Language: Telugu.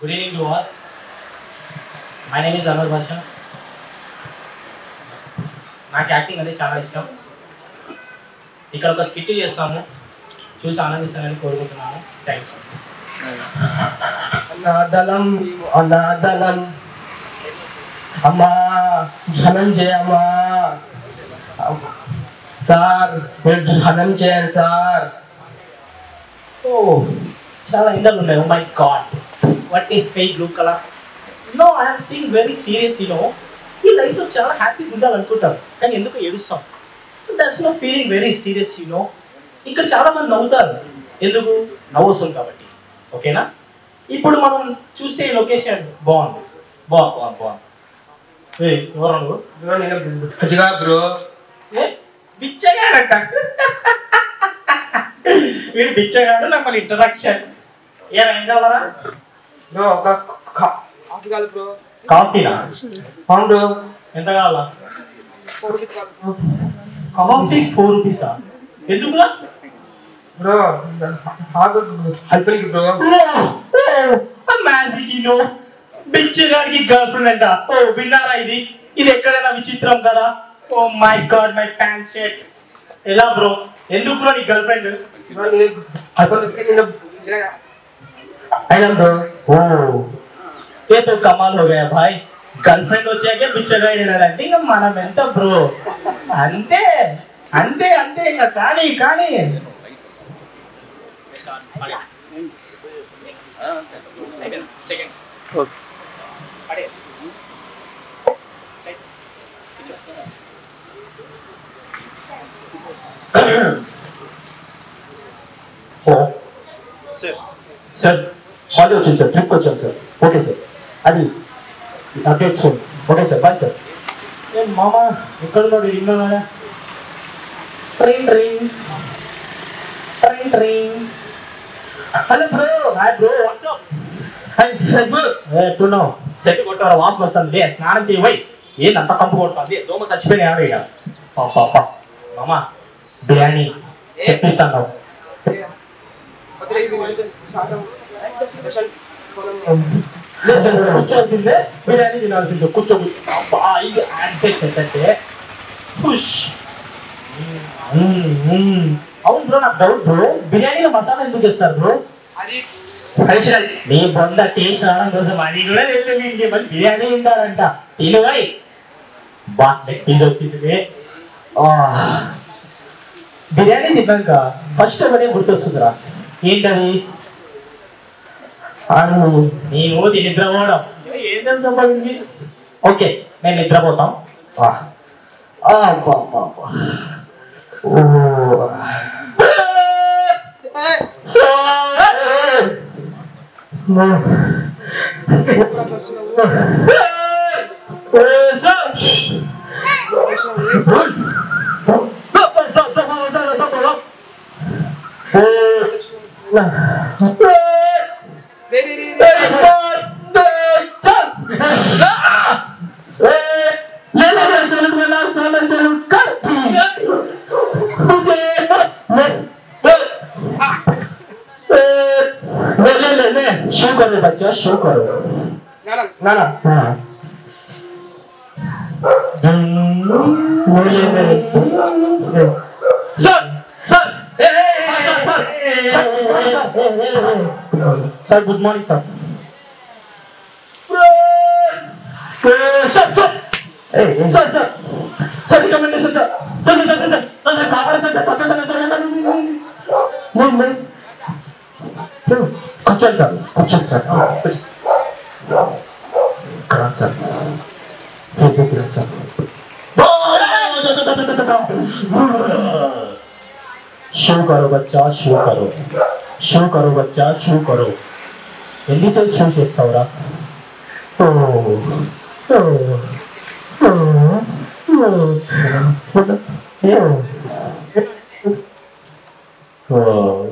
Good evening to all my name is Anwar Basha నాకు యాక్టింగ్ అంటే చాలా ఇష్టం. ఇక్కడ ఒక స్కిట్ చేస్తాము. చూసి ఆనందిస్తానని కోరుకుంటున్నాను. థ్యాంక్స్ అనాదలం అనాదలం అమ్మా ధనం చేయమ్మా. సార్ మీరు ధనం చేయండి సార్. ఓ చాలా ఎండలు ఉన్నాయి. My god what is sky blue colour no I'm seeing very serious you know లైఫ్లో చాలా హ్యాపీగా ఉండాలనుకుంటాం కానీ ఎందుకు ఏడుస్తాం? That's no feeling very serious you ఇక్కడ చాలా మంది నవ్వుతారు. ఎందుకు? నవ్వుతుంది కాబట్టి. ఓకేనా? ఇప్పుడు మనం చూసే లొకేషన్ బాగుంది. బాగుంది బాగుంది బాగుంది. బిచ్చగాడట. వీడు బిచ్చగాడు నాకు మళ్ళీ ఇంట్రడక్షన్ ఏం కావాలా బ్రో ఒక కాఫీనా అవును బ్రో. ఎంత కావాలా? కాఫీ ఫోర్ రూపీసా? ఎందుకురా? బ్రో ఆగు హెల్ప్కి బ్రో. మ్యాజిక్ బిచ్చగాడికి గర్ల్ ఫ్రెండ్ అంట. ఓ విన్నారా ఇది? ఇది ఎక్కడైనా విచిత్రం కదా? ఓ my god my pant shirt. ఎలా బ్రో? ఎందుకు బ్రో నీ గర్ల్ ఫ్రెండ్ బ్రో నేను హెల్ప్కి నేను అయినా బ్రో ఓ ఏ తో కమాల్ హో గయా గర్ల్ ఫ్రెండ్ వచ్చాకే బిచ్చగాడు అంటే ఇంకా మనం ఎంత బ్రో అంతే అంతే అంతే ఇంకా కానీ కానీ. సెకండ్ సార్ హాలిడే వచ్చింది సార్ ట్రిప్ వచ్చాను సార్. Okay sir. అది అప్డేట్ చూడండి ఓకే సార్ బాయ్ సార్. ఏ మామ ఎక్కడున్నాడు ఇన్నాడా train train train train hello bro. Hi bro what's up hi bro. ఏ ఎట్టున్నావు? సెట్ కొట్టారా వాసన వస్తుంది. లే స్నానం చేయి పోయి ఏందంత కంపు కొడుతుంది? దోమ చచ్చిపోయినాయి ఆడ ఇక. పాప మామ బిర్యానీ తెప్పిస్తాను. కూర్చోవలసిందే బిర్యానీ తినాల్సిందే కూర్చో అబ్బా, ఇది అంటే అంటే అవును బ్రో నాకు డౌట్ బ్రో బిర్యానీలో మసాలా ఎందుకు చేస్తారు బ్రో అది నీ బొంద టేస్ట్ రావడం కోసం అది కూడా తెలియదు మీకు మరి బిర్యానీ తింటారంట తినువై బా పీజ్ వచ్చింది బిర్యానీ తిన్నాక ఫస్ట్ ఎవరే గుర్తొస్తుందిరా ఏంటది నీవు నీ నిద్రపోవడం ఏం తెలుసు వీడికి? ఓకే నేను నిద్రపోతాం ఆ. đi đi đi đi show करो बच्चों शो करो ना ना हाँ बोले मेरे sir. Sir, good morning, sir. Sir, sir, sir. Hey, sir, sir. Sir, recommendation, sir. Sir, sir, sir, sir. Sir, sir, Baba, sir, sir, sir, sir, sir, sir, Move, move. 갑자기 자, 갑자기 자. 그런 사. 그래서 그런 사. 뭐라! Show करो बच्चा शो करो शो करो बच्चा शो करो जल्दी से शो से सौरा ओ ओ ओ ओ